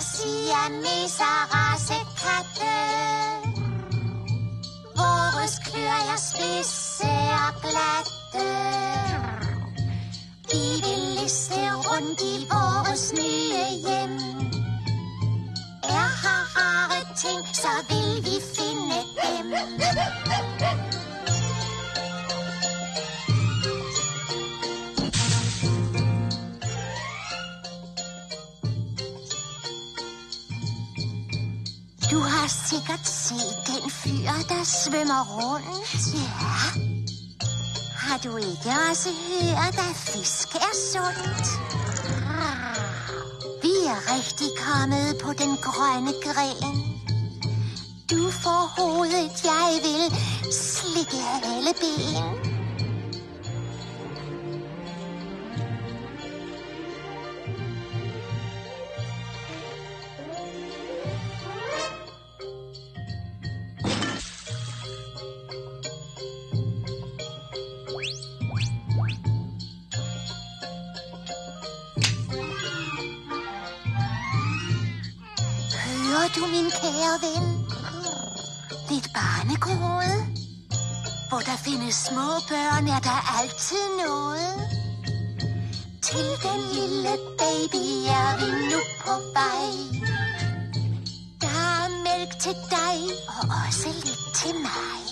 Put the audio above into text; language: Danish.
siameser rassekatte. Vores klør er spidse og glatte. Vi vil liste rundt i vores nye hjem. Er her rare ting, så vil vi finde dem. Du har sikkert set den fyr, der svømmer rundt. Ja. Har du ikke også hørt, at fisk er sundt? Vi er rigtig kommet på den grønne gren. Du får hovedet, jeg vil slikke alle ben. Du, min kære ven? Dit barnekode? Hvor der findes små børn, er der altid noget. Til den lille baby er vi nu på vej. Der er mælk til dig, og også lidt til mig.